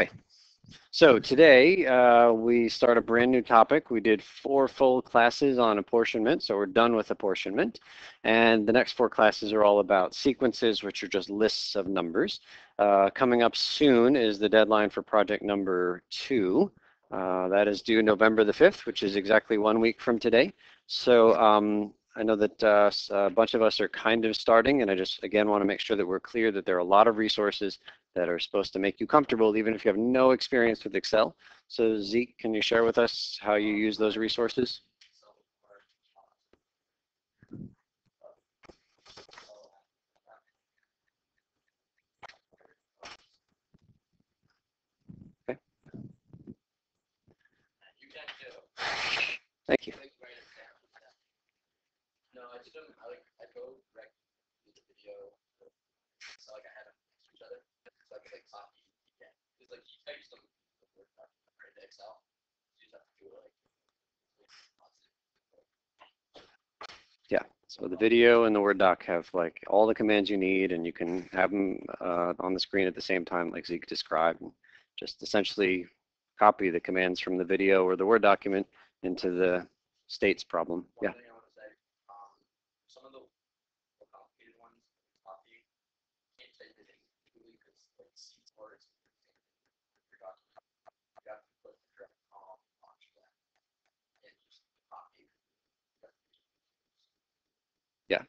Okay. So today uh, we start a brand new topic. We did four full classes on apportionment, so we're done with apportionment. And the next four classes are all about sequences, which are just lists of numbers. Uh, coming up soon is the deadline for project number two. Uh, that is due November the 5th, which is exactly one week from today. So um, I know that uh, a bunch of us are kind of starting, and I just, again, want to make sure that we're clear that there are a lot of resources that are supposed to make you comfortable, even if you have no experience with Excel. So Zeke, can you share with us how you use those resources? Okay. Thank you. No, I just don't, I like, I go direct to the video, so like I had them next to each other, so I could like copy, yeah, cause like you type some. Word document right into Excel, so you just have to do it like. Yeah, so the video and the Word doc have like all the commands you need and you can have them uh, on the screen at the same time like Zeke described. And just essentially copy the commands from the video or the Word document into the states problem. Yeah. thing I wanna say, um, some of the more complicated ones, copy, can't type it in easily, cause like C words. You have to put the correct column onto that. And just copy. Yeah.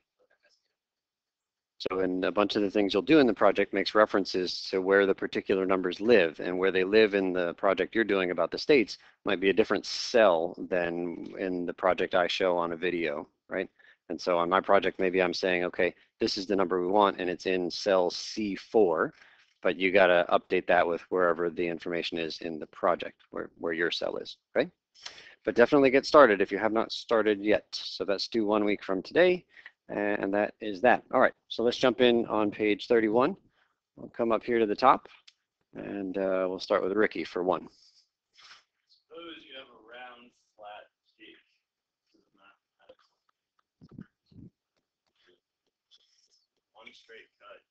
So and a bunch of the things you'll do in the project makes references to where the particular numbers live and where they live in the project you're doing about the states might be a different cell than in the project I show on a video, right? And so on my project, maybe I'm saying, okay, this is the number we want and it's in cell C4, but you got to update that with wherever the information is in the project where, where your cell is, right? But definitely get started if you have not started yet. So that's due one week from today. And that is that. All right, so let's jump in on page 31. We'll come up here to the top and uh, we'll start with Ricky for one. Suppose you have a round, flat cake. This is mathematical. One straight cut,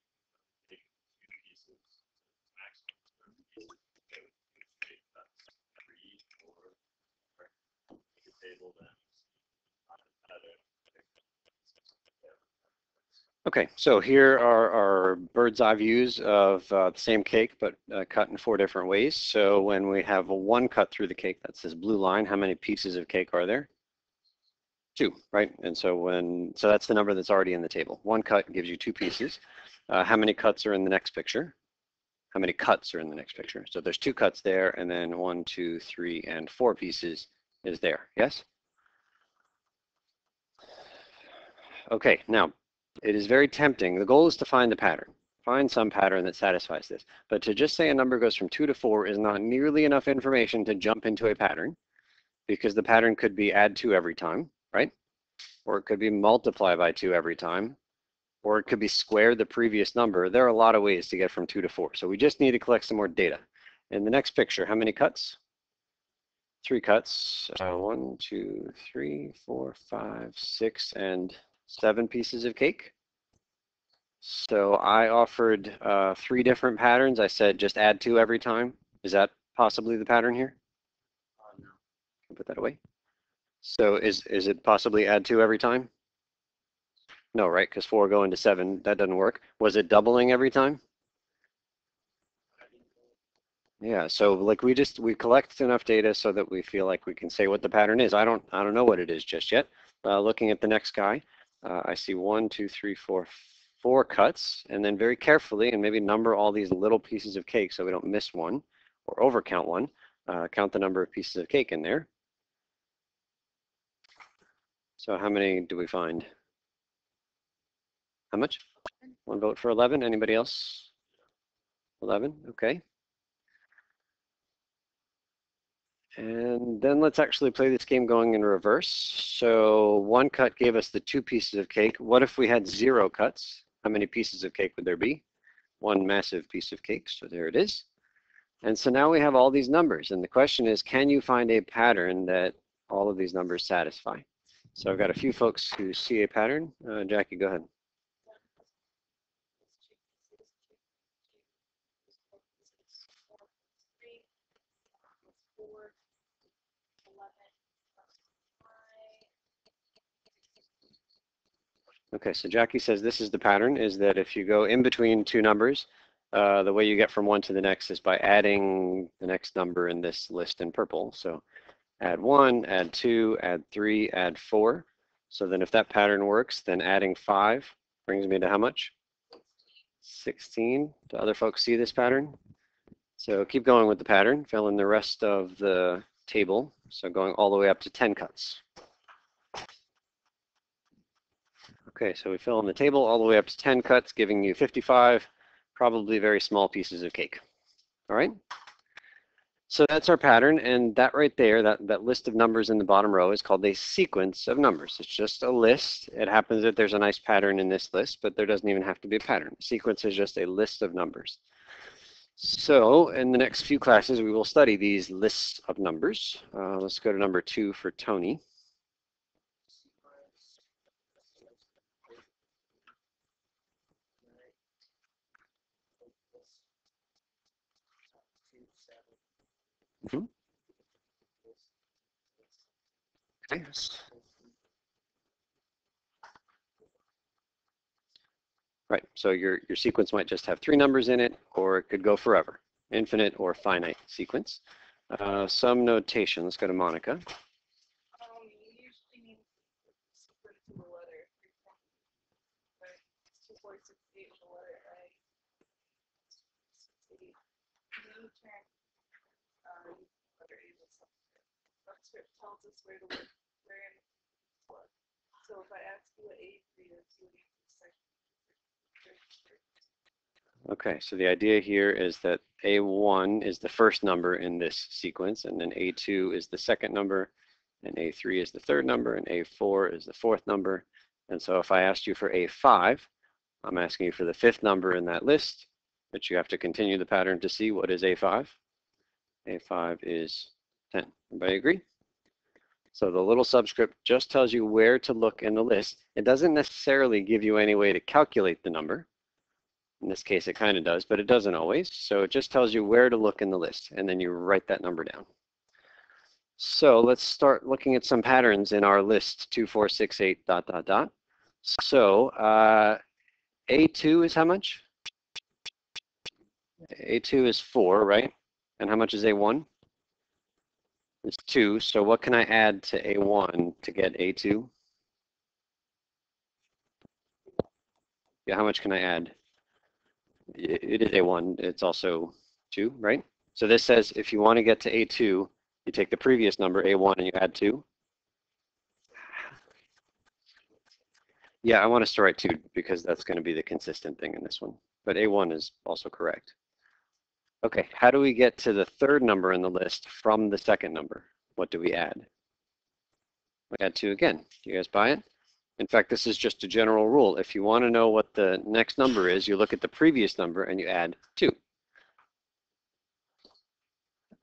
take two pieces, maximum two pieces, go with two straight cuts, three, four, or make a table then. find a pattern. Okay, so here are our bird's eye views of uh, the same cake, but uh, cut in four different ways. So when we have one cut through the cake, that's this blue line, how many pieces of cake are there? Two, right? And so when, so that's the number that's already in the table. One cut gives you two pieces. Uh, how many cuts are in the next picture? How many cuts are in the next picture? So there's two cuts there, and then one, two, three, and four pieces is there, yes? Okay, now it is very tempting. The goal is to find the pattern, find some pattern that satisfies this. But to just say a number goes from two to four is not nearly enough information to jump into a pattern because the pattern could be add two every time, right? Or it could be multiply by two every time, or it could be square the previous number. There are a lot of ways to get from two to four. So we just need to collect some more data. In the next picture, how many cuts? Three cuts. Uh, one, two, three, four, five, six, and seven pieces of cake. So I offered uh, three different patterns. I said just add two every time. Is that possibly the pattern here? Uh, no. Can put that away. So is is it possibly add two every time? No, right? Because four go into seven. That doesn't work. Was it doubling every time? Yeah. So like we just we collect enough data so that we feel like we can say what the pattern is. I don't I don't know what it is just yet. Uh, looking at the next guy, uh, I see one, two, three, four, four cuts, and then very carefully and maybe number all these little pieces of cake so we don't miss one or overcount one. Uh, count the number of pieces of cake in there. So how many do we find? How much? One vote for 11. Anybody else? 11, okay. And then let's actually play this game going in reverse. So one cut gave us the two pieces of cake. What if we had zero cuts? How many pieces of cake would there be? One massive piece of cake, so there it is. And so now we have all these numbers. And the question is, can you find a pattern that all of these numbers satisfy? So I've got a few folks who see a pattern. Uh, Jackie, go ahead. Okay, so Jackie says this is the pattern, is that if you go in between two numbers, uh, the way you get from one to the next is by adding the next number in this list in purple. So add one, add two, add three, add four. So then if that pattern works, then adding five brings me to how much? 16. Do other folks see this pattern? So keep going with the pattern, fill in the rest of the table. So going all the way up to 10 cuts. Okay, so we fill in the table all the way up to 10 cuts, giving you 55, probably very small pieces of cake. All right? So that's our pattern, and that right there, that, that list of numbers in the bottom row is called a sequence of numbers. It's just a list. It happens that there's a nice pattern in this list, but there doesn't even have to be a pattern. A sequence is just a list of numbers. So in the next few classes, we will study these lists of numbers. Uh, let's go to number two for Tony. Mhm. Okay. Right, so your, your sequence might just have three numbers in it, or it could go forever, infinite or finite sequence. Uh, some notation, let's go to Monica. Um, you usually need sequence to the letter. for example, Right, it's two, four, six, eight with the letter A. Six, eight. And then you turn, uh, you put letter A with subscript. Subscript tells us where to look, where in what. So if I ask you what A three is, you would answer second. Okay, so the idea here is that A1 is the first number in this sequence, and then A2 is the second number, and A3 is the third number, and A4 is the fourth number. And so if I asked you for A5, I'm asking you for the fifth number in that list, but you have to continue the pattern to see what is A5. A5 is 10. Everybody agree? So the little subscript just tells you where to look in the list. It doesn't necessarily give you any way to calculate the number. In this case, it kind of does, but it doesn't always. So it just tells you where to look in the list, and then you write that number down. So let's start looking at some patterns in our list, 2468 dot, dot, dot. So uh, A2 is how much? A2 is 4, right? And how much is A1? It's 2. So what can I add to A1 to get A2? Yeah, how much can I add? It is A1. It's also 2, right? So this says if you want to get to A2, you take the previous number, A1, and you add 2. Yeah, I want us to write 2 because that's going to be the consistent thing in this one. But A1 is also correct. Okay, how do we get to the third number in the list from the second number? What do we add? We add 2 again. Do you guys buy it? In fact, this is just a general rule. If you want to know what the next number is, you look at the previous number and you add 2.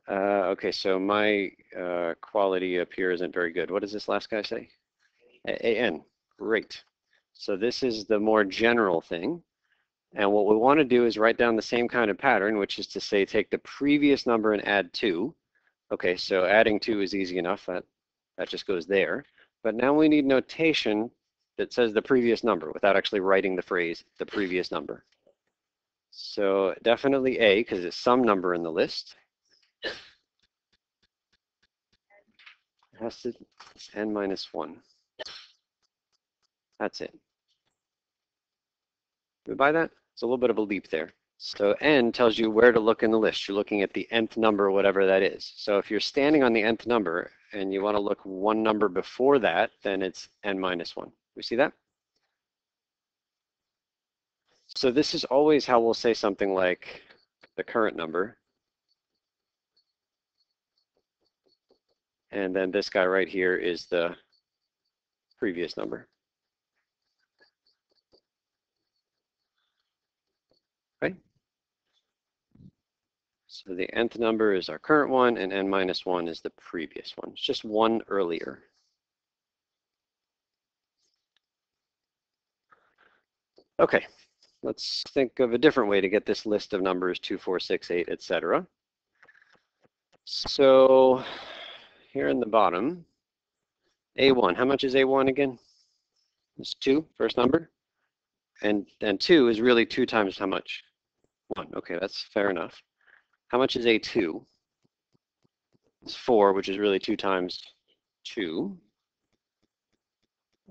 Uh, okay, so my uh, quality up here isn't very good. What does this last guy say? AN. Great. So this is the more general thing. And what we want to do is write down the same kind of pattern, which is to say take the previous number and add 2. Okay, so adding 2 is easy enough. That, that just goes there. But now we need notation that says the previous number without actually writing the phrase the previous number. So definitely A because it's some number in the list. It has to n minus 1. That's it. We buy that? It's a little bit of a leap there. So n tells you where to look in the list. You're looking at the nth number, whatever that is. So if you're standing on the nth number and you want to look one number before that, then it's n minus 1. We see that? So this is always how we'll say something like the current number. And then this guy right here is the previous number. So the nth number is our current one, and n minus 1 is the previous one. It's just one earlier. Okay, let's think of a different way to get this list of numbers, 2, 4, 6, 8, etc. So here in the bottom, A1, how much is A1 again? It's 2, first number. And, and 2 is really 2 times how much? 1. Okay, that's fair enough. How much is A2? It's 4, which is really 2 times 2.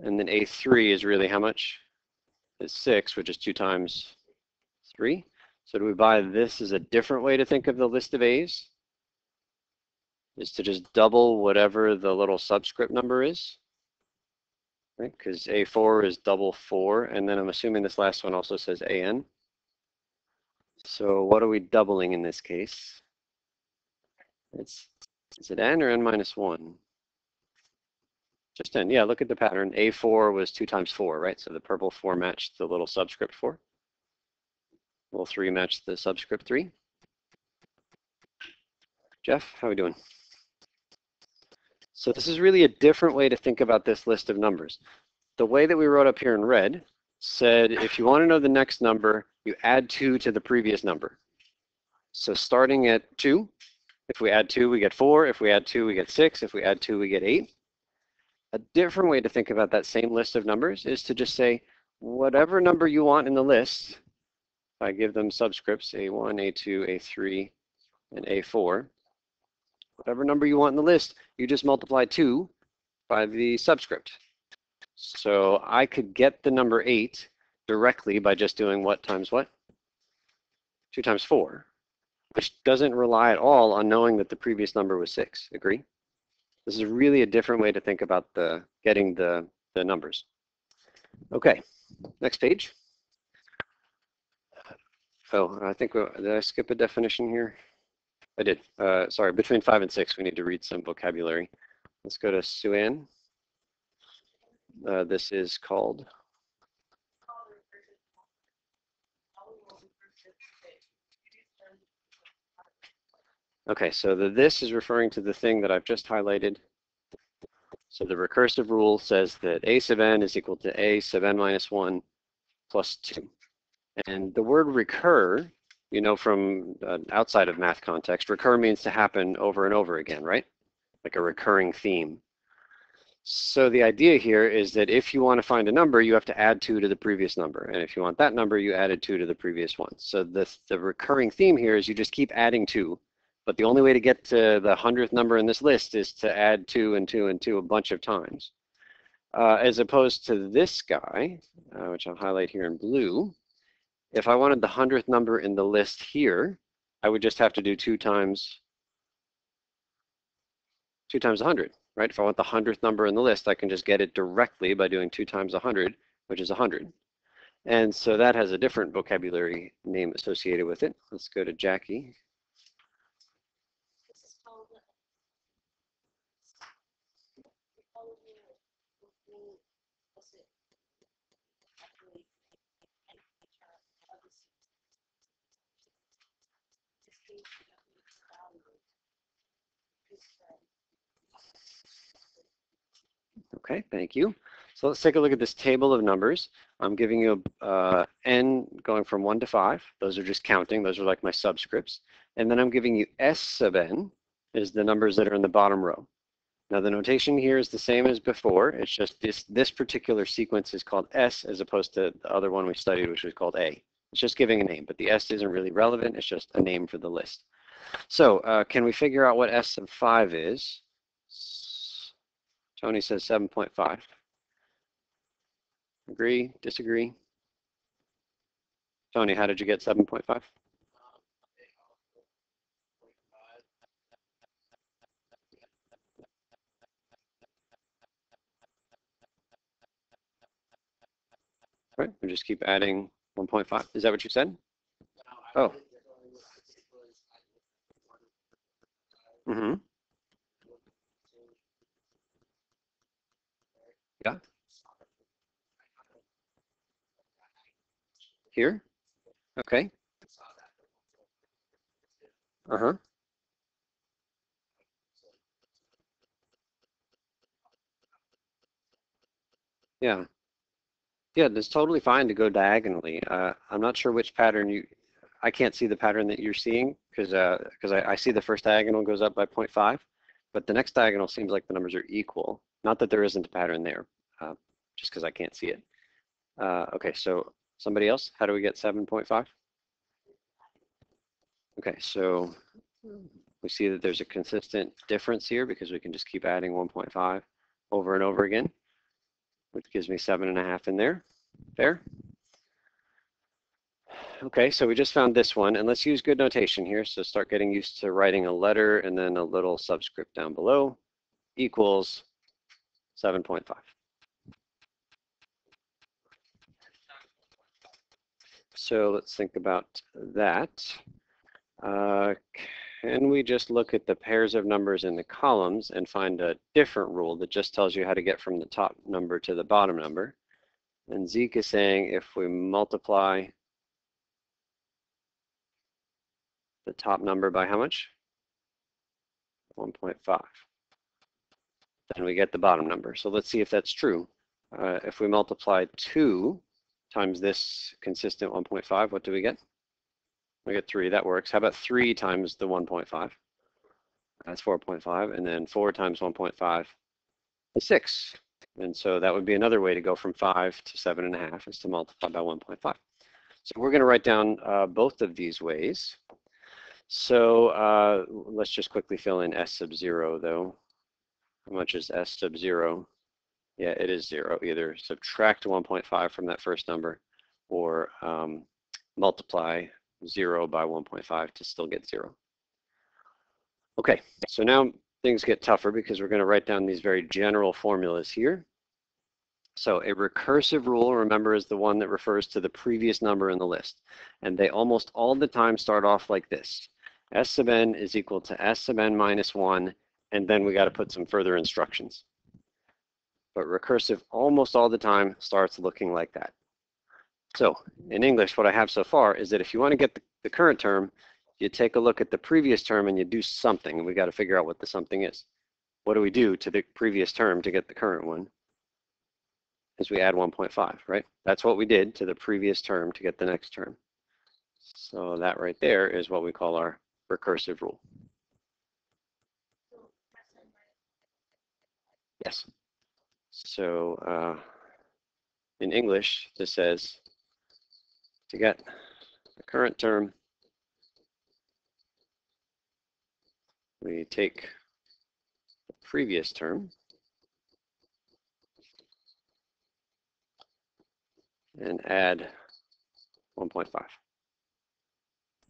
And then A3 is really how much? It's 6, which is 2 times 3. So do we buy this as a different way to think of the list of A's? Is to just double whatever the little subscript number is? Right, because A4 is double 4, and then I'm assuming this last one also says AN. So what are we doubling in this case? It's, is it N or N minus 1? Just N, yeah, look at the pattern. A4 was 2 times 4, right? So the purple 4 matched the little subscript 4. Little 3 matched the subscript 3. Jeff, how are we doing? So this is really a different way to think about this list of numbers. The way that we wrote up here in red said if you want to know the next number, you add 2 to the previous number. So starting at 2, if we add 2, we get 4. If we add 2, we get 6. If we add 2, we get 8. A different way to think about that same list of numbers is to just say whatever number you want in the list, I give them subscripts, A1, A2, A3, and A4. Whatever number you want in the list, you just multiply 2 by the subscript. So I could get the number 8 directly by just doing what times what? 2 times 4, which doesn't rely at all on knowing that the previous number was 6. Agree? This is really a different way to think about the getting the, the numbers. Okay, next page. Oh, I think, did I skip a definition here? I did. Uh, sorry, between five and six, we need to read some vocabulary. Let's go to Suan. Uh, this is called Okay, so the this is referring to the thing that I've just highlighted. So the recursive rule says that a sub n is equal to a sub n minus 1 plus 2. And the word recur, you know from uh, outside of math context, recur means to happen over and over again, right? Like a recurring theme. So the idea here is that if you want to find a number, you have to add 2 to the previous number. And if you want that number, you added 2 to the previous one. So the, the recurring theme here is you just keep adding 2 but the only way to get to the hundredth number in this list is to add two and two and two a bunch of times. Uh, as opposed to this guy, uh, which I'll highlight here in blue, if I wanted the hundredth number in the list here, I would just have to do two times two times 100, right? If I want the hundredth number in the list, I can just get it directly by doing two times 100, which is 100. And so that has a different vocabulary name associated with it. Let's go to Jackie. Okay, thank you. So let's take a look at this table of numbers. I'm giving you a, uh, n going from 1 to 5. Those are just counting. Those are like my subscripts. And then I'm giving you s sub n is the numbers that are in the bottom row. Now the notation here is the same as before. It's just this, this particular sequence is called S as opposed to the other one we studied, which was called A. It's just giving a name, but the S isn't really relevant. It's just a name for the list. So uh, can we figure out what S sub 5 is? Tony says 7.5. Agree, disagree? Tony, how did you get 7.5? Right, we just keep adding 1.5. Is that what you said? Oh. Mm-hmm. Yeah. Here? Okay. Uh-huh. Yeah. Yeah, it's totally fine to go diagonally. Uh, I'm not sure which pattern you, I can't see the pattern that you're seeing because because I, I see the first diagonal goes up by 0.5, but the next diagonal seems like the numbers are equal. Not that there isn't a pattern there, uh, just because I can't see it. Uh, okay, so somebody else, how do we get 7.5? Okay, so we see that there's a consistent difference here because we can just keep adding 1.5 over and over again, which gives me seven and a half in there. Fair? Okay, so we just found this one, and let's use good notation here. So start getting used to writing a letter and then a little subscript down below equals 7.5. So let's think about that. Uh, can we just look at the pairs of numbers in the columns and find a different rule that just tells you how to get from the top number to the bottom number? And Zeke is saying if we multiply the top number by how much? 1.5. Then we get the bottom number. So let's see if that's true. Uh, if we multiply 2 times this consistent 1.5, what do we get? We get 3. That works. How about 3 times the 1.5? That's 4.5. And then 4 times 1.5 is 6. And so that would be another way to go from 5 to 7.5 is to multiply by 1.5. So we're going to write down uh, both of these ways. So uh, let's just quickly fill in s sub 0, though. How much is s sub 0? Yeah, it is 0. Either subtract 1.5 from that first number or um, multiply 0 by 1.5 to still get 0. Okay, so now things get tougher because we're going to write down these very general formulas here. So a recursive rule, remember, is the one that refers to the previous number in the list. And they almost all the time start off like this. S sub n is equal to S sub n minus 1, and then we got to put some further instructions. But recursive almost all the time starts looking like that. So in English, what I have so far is that if you want to get the, the current term, you take a look at the previous term and you do something, and we got to figure out what the something is. What do we do to the previous term to get the current one? Is we add 1.5, right? That's what we did to the previous term to get the next term. So that right there is what we call our recursive rule. Yes. So uh, in English, this says to get the current term, we take the previous term and add 1.5.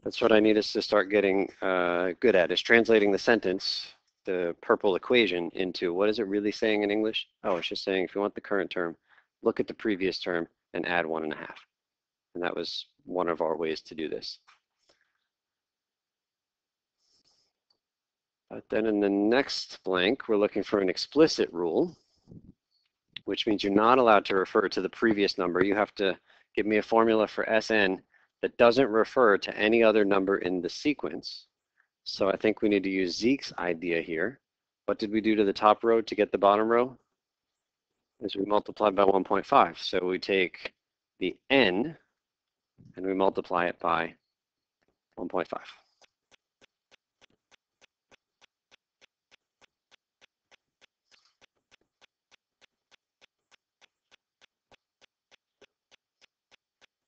That's what I need us to start getting uh, good at, is translating the sentence, the purple equation, into what is it really saying in English? Oh, it's just saying if you want the current term, look at the previous term and add one and a half. And that was one of our ways to do this. But then in the next blank, we're looking for an explicit rule, which means you're not allowed to refer to the previous number. You have to give me a formula for Sn that doesn't refer to any other number in the sequence. So I think we need to use Zeke's idea here. What did we do to the top row to get the bottom row? Is we multiplied by 1.5. So we take the n and we multiply it by 1.5.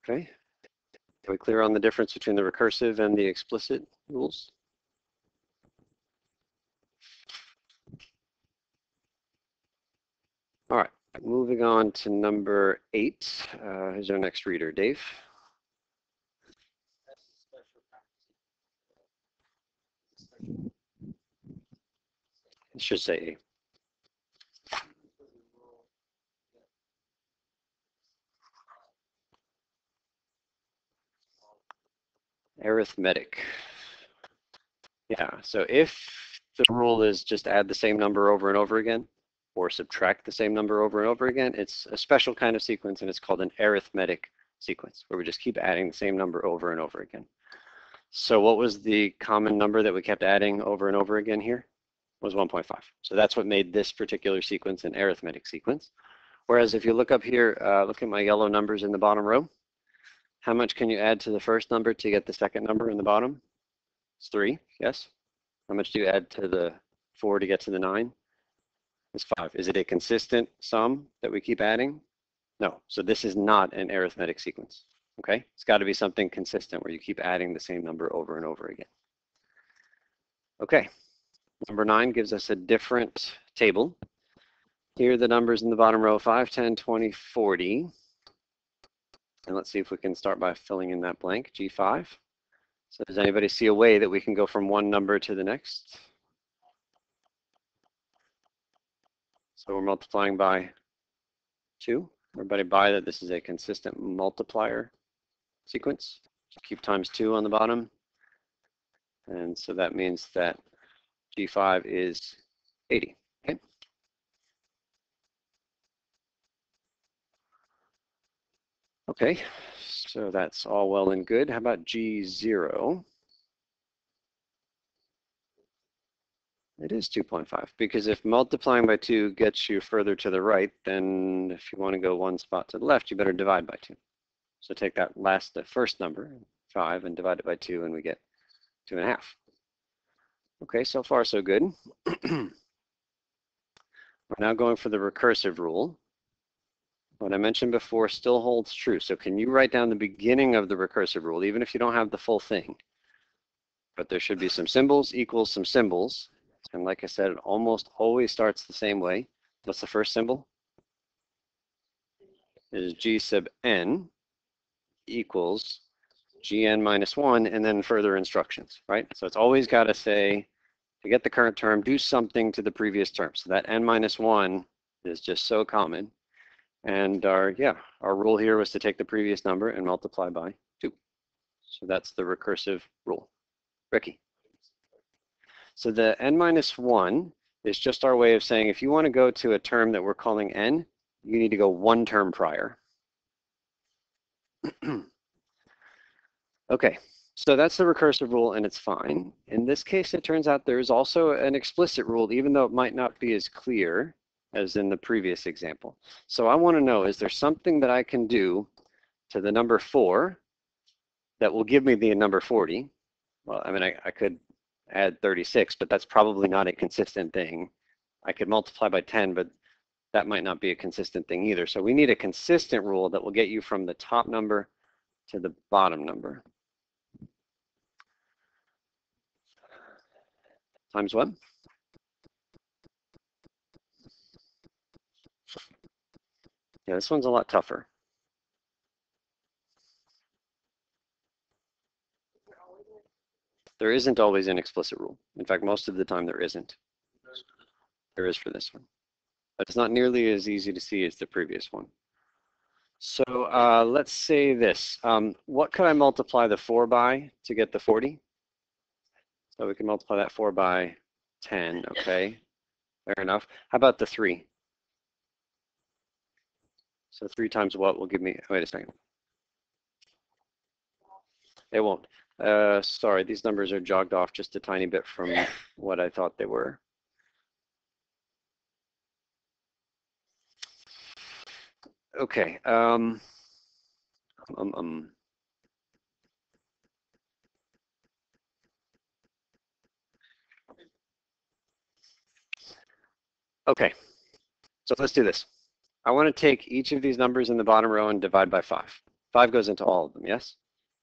Okay, are we clear on the difference between the recursive and the explicit rules? All right, moving on to number eight. Uh, who's our next reader? Dave? It should say Arithmetic. Yeah, so if the rule is just add the same number over and over again, or subtract the same number over and over again. It's a special kind of sequence, and it's called an arithmetic sequence, where we just keep adding the same number over and over again. So what was the common number that we kept adding over and over again here? Was 1.5. So that's what made this particular sequence an arithmetic sequence. Whereas if you look up here, uh, look at my yellow numbers in the bottom row, how much can you add to the first number to get the second number in the bottom? It's 3, yes? How much do you add to the 4 to get to the 9? is 5. Is it a consistent sum that we keep adding? No. So this is not an arithmetic sequence. Okay? It's got to be something consistent where you keep adding the same number over and over again. Okay. Number 9 gives us a different table. Here are the numbers in the bottom row, 5, 10, 20, 40. And let's see if we can start by filling in that blank, G5. So does anybody see a way that we can go from one number to the next? So we're multiplying by 2. Everybody buy that this is a consistent multiplier sequence. Keep times 2 on the bottom. And so that means that G5 is 80. Okay. Okay, so that's all well and good. How about G0? It is 2.5 because if multiplying by 2 gets you further to the right, then if you want to go one spot to the left, you better divide by 2. So take that last, the first number, 5, and divide it by 2, and we get 2.5. Okay, so far so good. We're now going for the recursive rule. What I mentioned before still holds true. So can you write down the beginning of the recursive rule, even if you don't have the full thing? But there should be some symbols equals some symbols. And like I said, it almost always starts the same way. What's the first symbol? It is g sub n equals gn minus 1 and then further instructions, right? So it's always got to say, to get the current term, do something to the previous term. So that n minus 1 is just so common. And our, yeah, our rule here was to take the previous number and multiply by 2. So that's the recursive rule. Ricky. So the n minus 1 is just our way of saying if you want to go to a term that we're calling n, you need to go one term prior. okay, so that's the recursive rule and it's fine. In this case, it turns out there's also an explicit rule, even though it might not be as clear as in the previous example. So I want to know, is there something that I can do to the number 4 that will give me the number 40? Well, I mean, I, I could add 36, but that's probably not a consistent thing. I could multiply by 10, but that might not be a consistent thing either. So we need a consistent rule that will get you from the top number to the bottom number. Times what? Yeah, this one's a lot tougher. There isn't always an explicit rule. In fact, most of the time there isn't. There is for this one. But it's not nearly as easy to see as the previous one. So uh, let's say this. Um, what could I multiply the 4 by to get the 40? So we can multiply that 4 by 10, okay? Fair enough. How about the 3? So 3 times what will give me, wait a second. It won't. Uh, sorry, these numbers are jogged off just a tiny bit from what I thought they were. Okay. Um, um, um. Okay, so let's do this. I want to take each of these numbers in the bottom row and divide by 5. 5 goes into all of them, yes?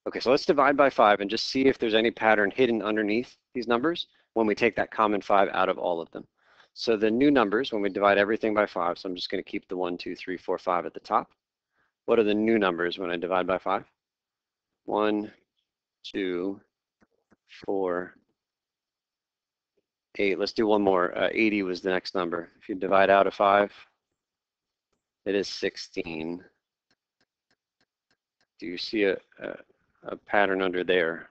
Okay, so let's divide by 5 and just see if there's any pattern hidden underneath these numbers when we take that common 5 out of all of them. So the new numbers, when we divide everything by 5, so I'm just going to keep the 1, 2, 3, 4, 5 at the top. What are the new numbers when I divide by 5? 1, 2, 4, 8. Let's do one more. Uh, 80 was the next number. If you divide out a 5, it is 16. Do you see a, a, a pattern under there?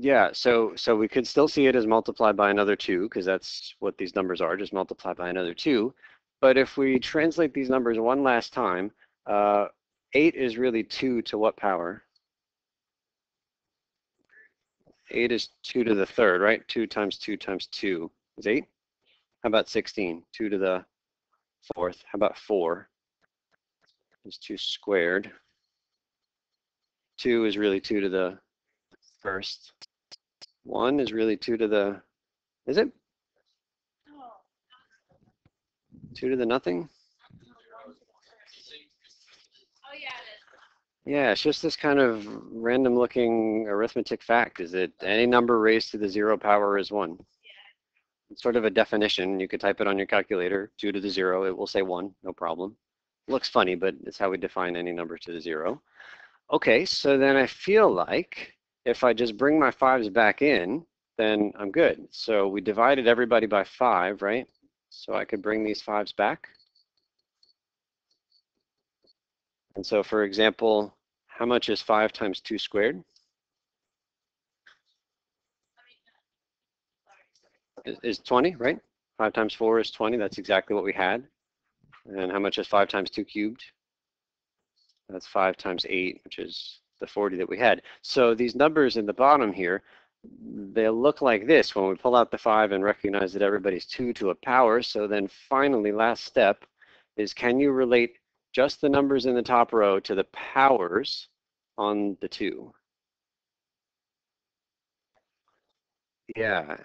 Yeah, so so we could still see it as multiplied by another 2 because that's what these numbers are, just multiplied by another 2. But if we translate these numbers one last time, uh, 8 is really 2 to what power? 8 is 2 to the third, right? 2 times 2 times 2 is 8. How about 16? 2 to the fourth. How about four? Is two squared. Two is really two to the first. One is really two to the, is it? 2 to the nothing? Yeah, it's just this kind of random looking arithmetic fact is that any number raised to the zero power is one. Yeah. It's sort of a definition. You could type it on your calculator, two to the zero, it will say one, no problem. Looks funny, but it's how we define any number to the zero. Okay, so then I feel like if I just bring my fives back in, then I'm good. So we divided everybody by five, right? So I could bring these fives back. And so for example, how much is five times two squared? Is 20, right? Five times four is 20, that's exactly what we had. And how much is five times two cubed? That's five times eight, which is the 40 that we had. So these numbers in the bottom here, they look like this when we pull out the five and recognize that everybody's two to a power. So then finally, last step is can you relate just the numbers in the top row to the powers on the two? Yeah,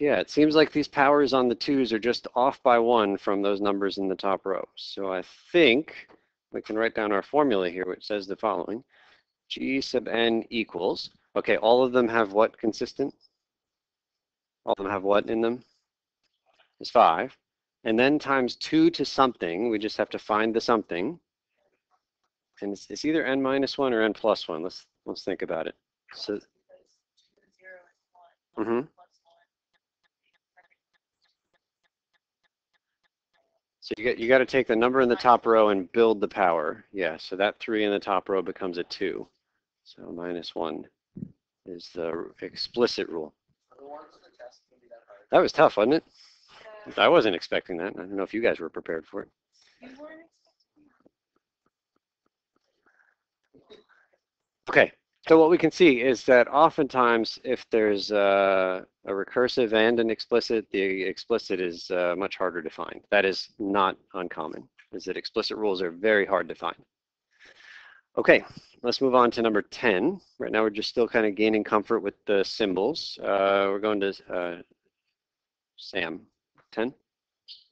Yeah, it seems like these powers on the twos are just off by one from those numbers in the top row. So I think we can write down our formula here, which says the following. G sub n equals, okay, all of them have what consistent? All of them have what in them? Is five. And then times two to something, we just have to find the something. And it's, it's either n minus one or n plus one. Let's, let's think about it. So, Because two and zero is one. Mhm. one plus one. So you got you got to take the number in the top row and build the power. Yeah, so that three in the top row becomes a two. So minus one is the explicit rule. That. Was tough, wasn't it? I wasn't expecting that. I don't know if you guys were prepared for it. Okay, so what we can see is that oftentimes if there's a recursive and an explicit, the explicit is uh, much harder to find. That is not uncommon, is that explicit rules are very hard to find. Okay, let's move on to number 10. Right now we're just still kind of gaining comfort with the symbols. Uh, we're going to uh, Sam. 10?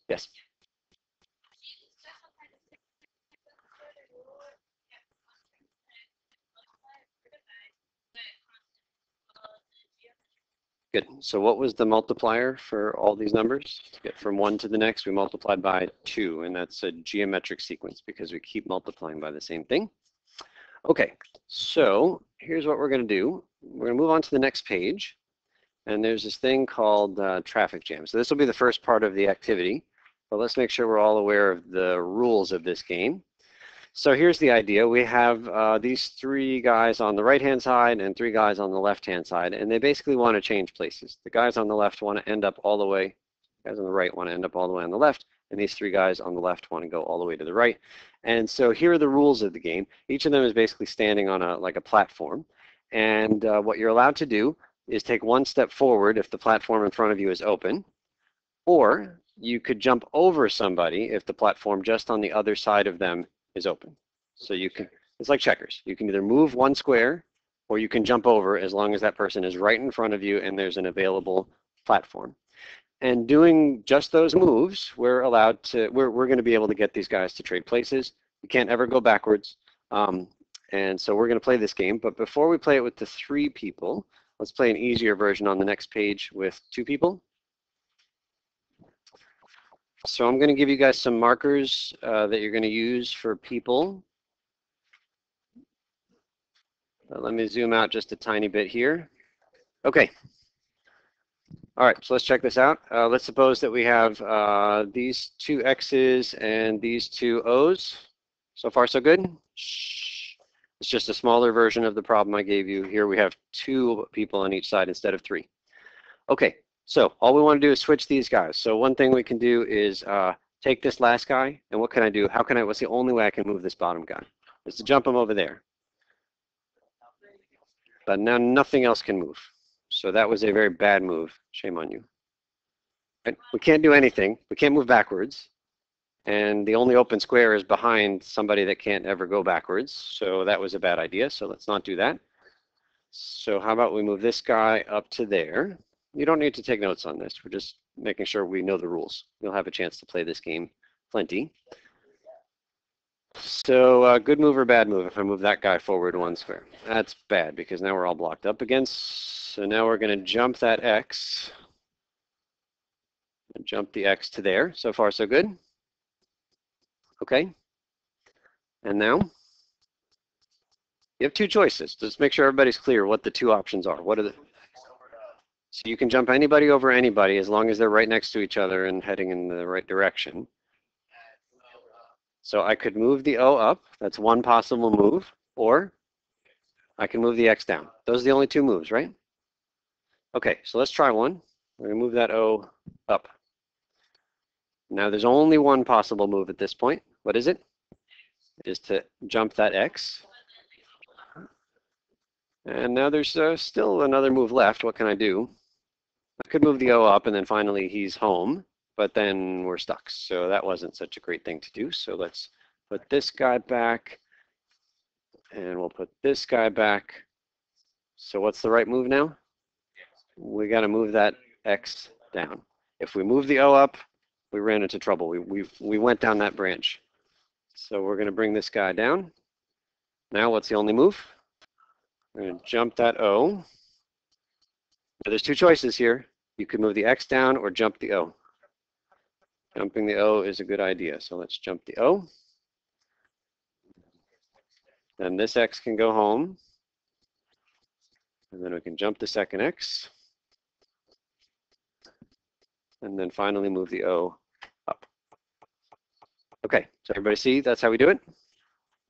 Yes. Good. So what was the multiplier for all these numbers? To get from one to the next, we multiplied by two, and that's a geometric sequence because we keep multiplying by the same thing. Okay, so here's what we're going to do. We're going to move on to the next page, and there's this thing called uh, traffic jam. So this will be the first part of the activity, but let's make sure we're all aware of the rules of this game. So here's the idea. We have uh, these three guys on the right-hand side and three guys on the left-hand side, and they basically want to change places. The guys on the left want to end up all the way, the guys on the right want to end up all the way on the left, and these three guys on the left want to go all the way to the right. And so here are the rules of the game. Each of them is basically standing on a like a platform, and uh, what you're allowed to do is take one step forward if the platform in front of you is open, or you could jump over somebody if the platform just on the other side of them is open. So you can, it's like checkers. You can either move one square or you can jump over as long as that person is right in front of you and there's an available platform. And doing just those moves, we're allowed to, we're, we're going to be able to get these guys to trade places. You can't ever go backwards. Um, and so we're going to play this game. But before we play it with the three people, let's play an easier version on the next page with two people. So I'm going to give you guys some markers uh, that you're going to use for people. Uh, let me zoom out just a tiny bit here. Okay. All right, so let's check this out. Uh, let's suppose that we have uh, these two X's and these two O's. So far, so good? It's just a smaller version of the problem I gave you. Here we have two people on each side instead of three. Okay, so all we want to do is switch these guys. So one thing we can do is uh, take this last guy, and what can I do? How can I, what's the only way I can move this bottom guy? Is to jump him over there. But now nothing else can move. So that was a very bad move. Shame on you. Right? We can't do anything. We can't move backwards. And the only open square is behind somebody that can't ever go backwards. So that was a bad idea. So let's not do that. So how about we move this guy up to there? You don't need to take notes on this. We're just making sure we know the rules. You'll have a chance to play this game plenty. So uh, good move or bad move if I move that guy forward one square? That's bad because now we're all blocked up against. So now we're going to jump that X. And jump the X to there. So far, so good. Okay. And now you have two choices. Just make sure everybody's clear what the two options are. What are the so you can jump anybody over anybody as long as they're right next to each other and heading in the right direction. So I could move the O up. That's one possible move. Or I can move the X down. Those are the only two moves, right? Okay, so let's try one. We're going to move that O up. Now there's only one possible move at this point. What is it? It is to jump that X. And now there's uh, still another move left. What can I do? I could move the O up and then finally he's home, but then we're stuck. So that wasn't such a great thing to do. So let's put this guy back and we'll put this guy back. So what's the right move now? We got to move that X down. If we move the O up, we ran into trouble. We, we, we went down that branch. So we're going to bring this guy down. Now what's the only move? We're going to jump that O. There's two choices here. You can move the X down or jump the O. Jumping the O is a good idea. So let's jump the O. Then this X can go home. And then we can jump the second X. And then finally move the O up. Okay, so everybody see that's how we do it?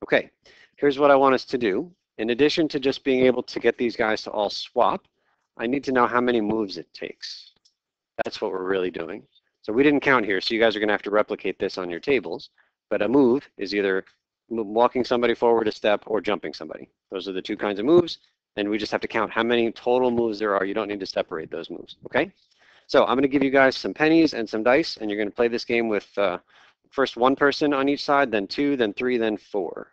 Okay, here's what I want us to do. In addition to just being able to get these guys to all swap, I need to know how many moves it takes. That's what we're really doing. So we didn't count here, so you guys are going to have to replicate this on your tables. But a move is either walking somebody forward a step or jumping somebody. Those are the two kinds of moves. And we just have to count how many total moves there are. You don't need to separate those moves, okay? So I'm going to give you guys some pennies and some dice, and you're going to play this game with uh, first one person on each side, then two, then three, then four.